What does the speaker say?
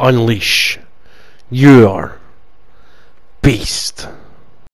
unleash your beast.